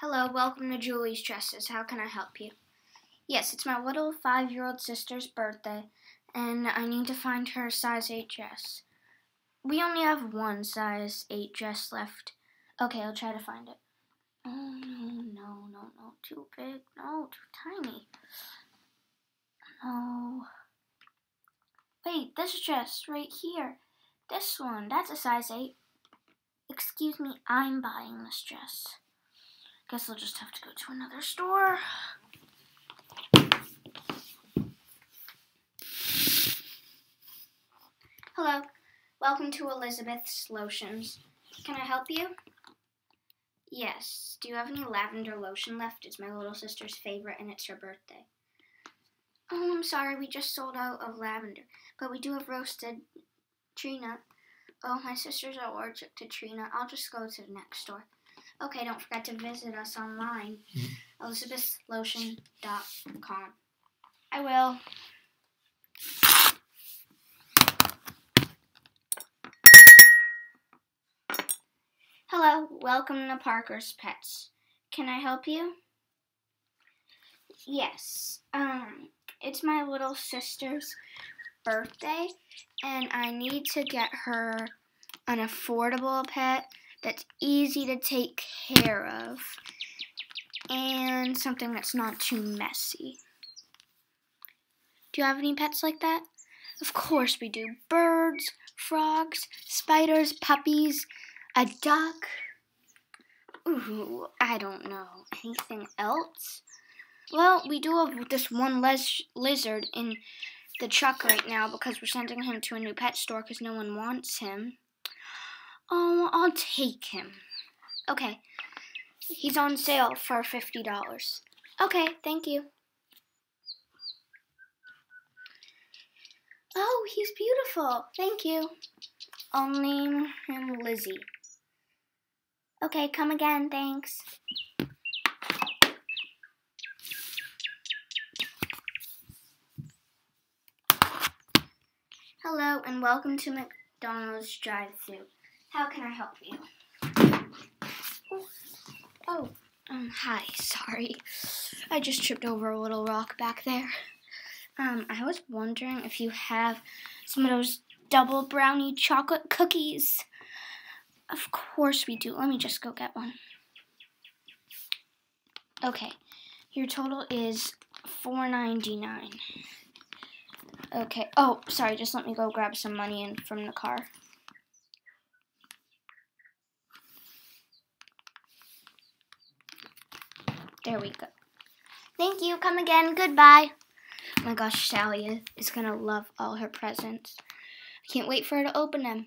Hello, welcome to Julie's Dresses. How can I help you? Yes, it's my little five year old sister's birthday, and I need to find her size 8 dress. We only have one size 8 dress left. Okay, I'll try to find it. Oh, no, no, no, no. Too big. No, too tiny. No. Wait, this dress right here. This one. That's a size 8. Excuse me, I'm buying this dress. Guess I'll just have to go to another store. Hello, welcome to Elizabeth's Lotions. Can I help you? Yes. Do you have any lavender lotion left? It's my little sister's favorite and it's her birthday. Oh, I'm sorry, we just sold out of lavender, but we do have roasted tree nut. Oh, my sister's allergic to tree nut. I'll just go to the next store. Okay, don't forget to visit us online, mm-hmm. elizabethlotion.com. I will. Hello, welcome to Parker's Pets. Can I help you? Yes. Um, it's my little sister's birthday, and I need to get her an affordable pet that's easy to take care of and something that's not too messy. Do you have any pets like that? Of course we do. Birds, frogs, spiders, puppies, a duck. Ooh, I don't know. Anything else? Well, we do have this one les- lizard in the truck right now because we're sending him to a new pet store because no one wants him. Oh, I'll take him. Okay. He's on sale for $50. Okay, thank you. Oh, he's beautiful. Thank you. I'll name him Lizzie. Okay, come again. Thanks. Hello, and welcome to McDonald's drive-thru. How can I help you? Oh, oh um, hi, sorry. I just tripped over a little rock back there. Um, I was wondering if you have some of those double brownie chocolate cookies. Of course we do. Let me just go get one. Okay, your total is $4.99. Okay. Oh, sorry. Just let me go grab some money in from the car. There we go. Thank you. Come again. Goodbye. Oh my gosh, Sally is going to love all her presents. I can't wait for her to open them.